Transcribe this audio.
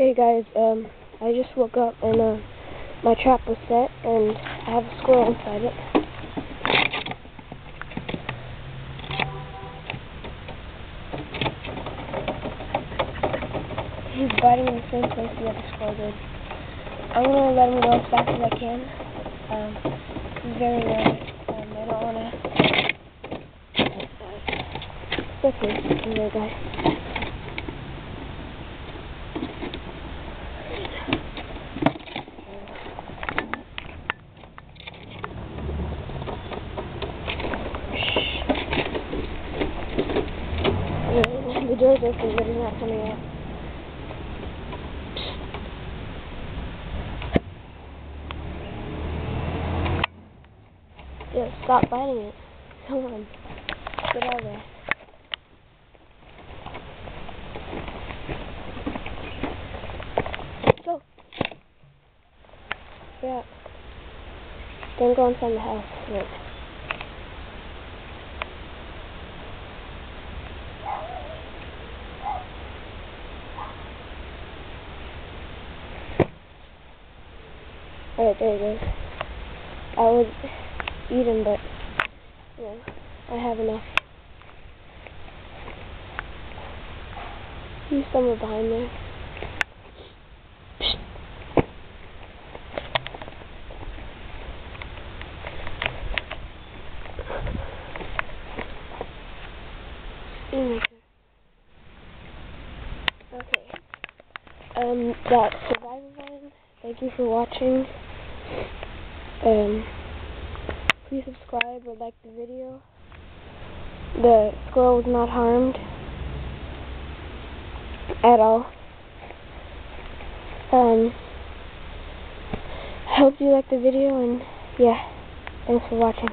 Hey guys, um, I just woke up and uh, my trap was set and I have a squirrel inside it. He's biting in the same place the other squirrel did. I'm gonna let him go as fast as I can. Um, he's very nervous. Um, I don't wanna. It's okay, come here, guys. The door's open, but he's not coming out. Yeah, stop biting it. Come on. Get out of there. Go. Yeah. Don't go inside the house. Wait. Alright, there he goes. I would eat him, but, you know, I have enough. He's somewhere behind there. Okay. Um, that survival line. Thank you for watching. Um, please subscribe or like the video. The squirrel was not harmed at all. Um, hope you like the video and yeah, thanks for watching.